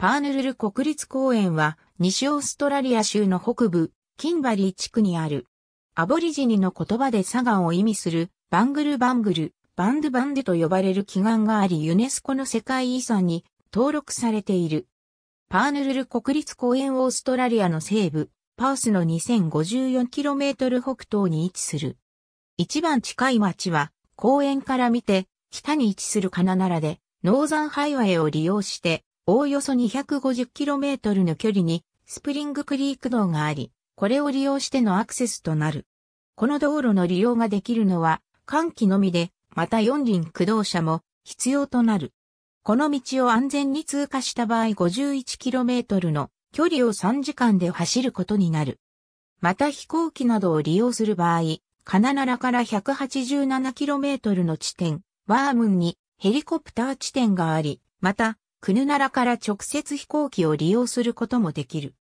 パーヌルル国立公園は西オーストラリア州の北部、キンバリー地区にある。アボリジニの言葉で砂岩を意味するバングルバングル、バンドバンデと呼ばれる祈願がありユネスコの世界遺産に登録されている。パーヌルル国立公園オーストラリアの西部、パースの 2054km 北東に位置する。一番近い町は公園から見て北に位置するカナナラでノーザンハイウェイを利用しておおよそ 250km の距離にスプリングクリーク道があり、これを利用してのアクセスとなる。この道路の利用ができるのは、寒気のみで、また四輪駆動車も必要となる。この道を安全に通過した場合 51km の距離を3時間で走ることになる。また飛行機などを利用する場合、カナナラから 187km の地点、ワームンにヘリコプター地点があり、またクヌナラから直接飛行機を利用することもできる。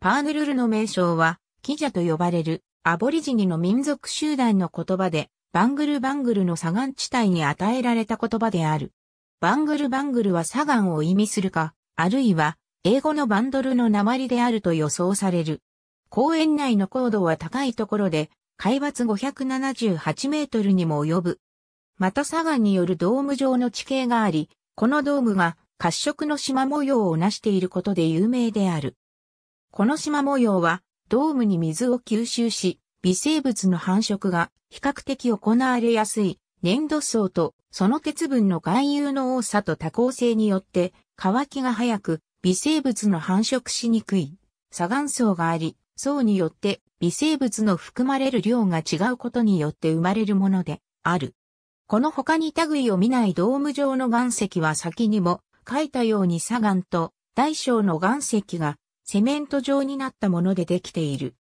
パーヌルルの名称は、キジャと呼ばれるアボリジニの民族集団の言葉で、バングルバングルの砂岩地帯に与えられた言葉である。バングルバングルは砂岩を意味するか、あるいは英語のバンドルの鉛であると予想される。公園内の高度は高いところで、海抜578メートルにも及ぶ。また砂岩によるドーム状の地形があり、このドームが褐色の縞模様をなしていることで有名である。この縞模様は、ドームに水を吸収し、微生物の繁殖が比較的行われやすい粘土層とその鉄分の含有の多さと多項性によって乾きが早く微生物の繁殖しにくい砂岩層があり、層によって微生物の含まれる量が違うことによって生まれるものである。この他に類を見ないドーム状の岩石は先にも書いたように砂岩と大小の岩石がセメント状になったものでできている。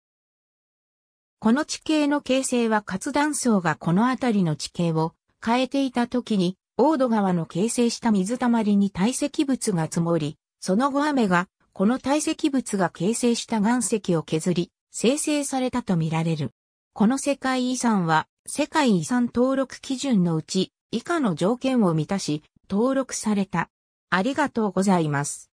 この地形の形成は活断層がこの辺りの地形を変えていた時に、大戸川の形成した水たまりに堆積物が積もり、その後雨がこの堆積物が形成した岩石を削り、生成されたとみられる。この世界遺産は世界遺産登録基準のうち以下の条件を満たし登録された。ありがとうございます。